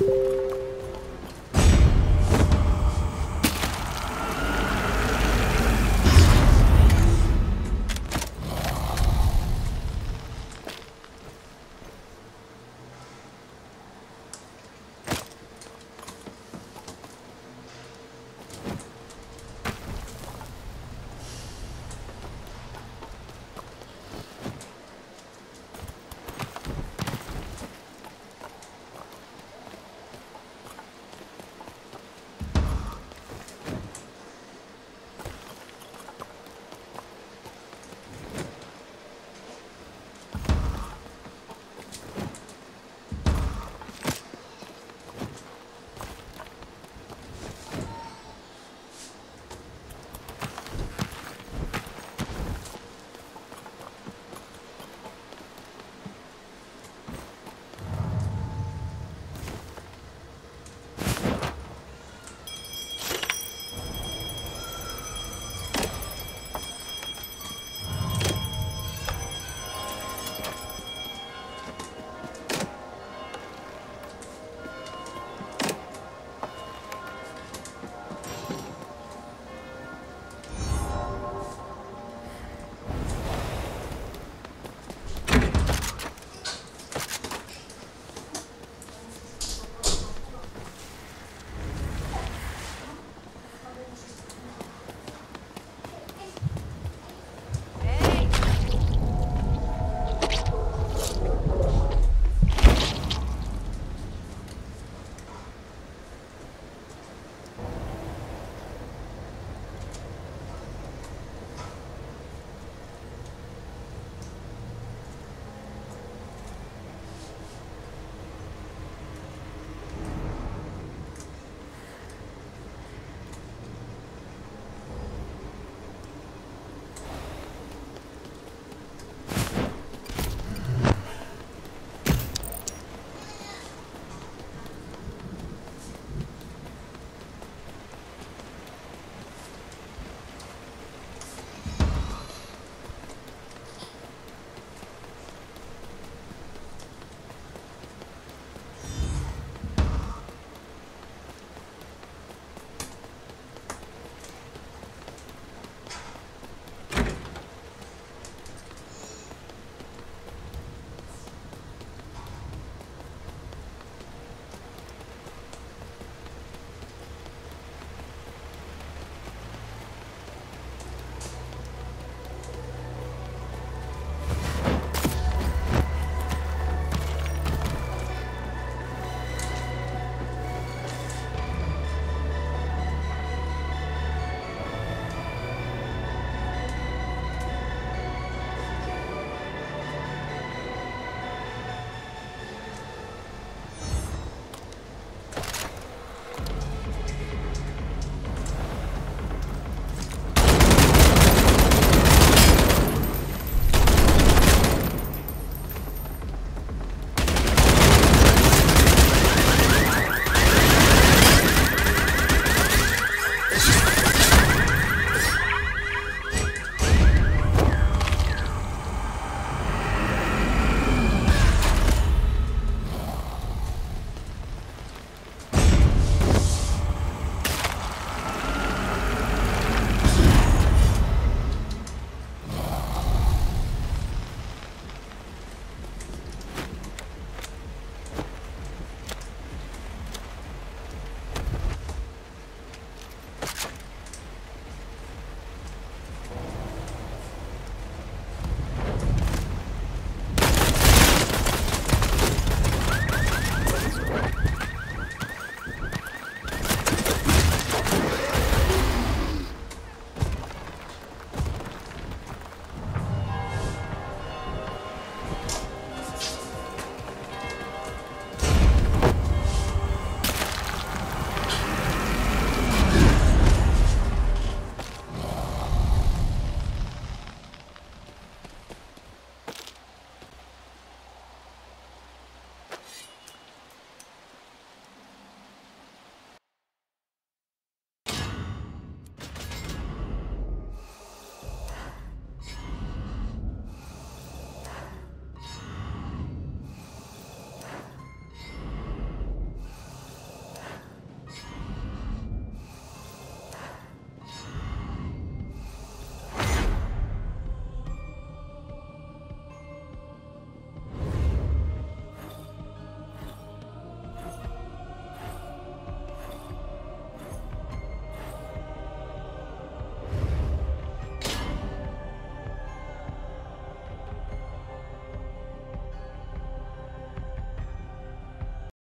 you